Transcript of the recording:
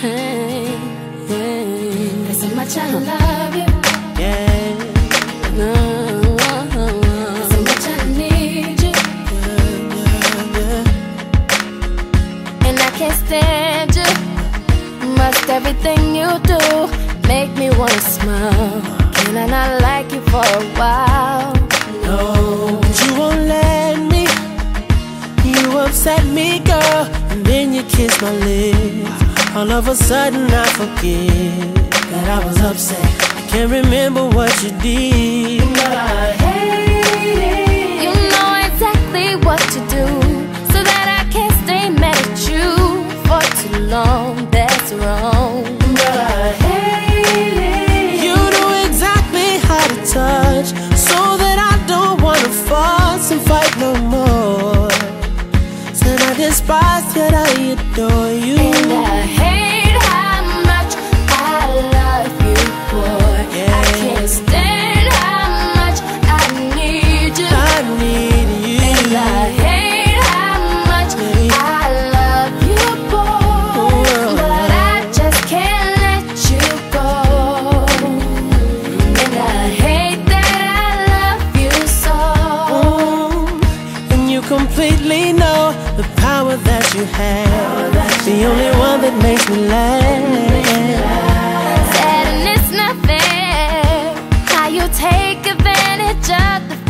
Hey. There's so much I you. Yeah. Stand you. Must everything you do make me wanna smile? Can I not like you for a while? No, but you won't let me. You me, girl, and then you kiss my lips all of a sudden I forget that I was upset. I can't remember what you did, but I hate it. You know exactly what to do, so that I can't stay mad at you for too long. That's wrong. But I. You know exactly how to touch, so that I don't wanna fuss and fight no more. Said I despise, yet I adore you. Completely know the power that you have. The only one that makes me laugh. Said and it's not how you take advantage of the that.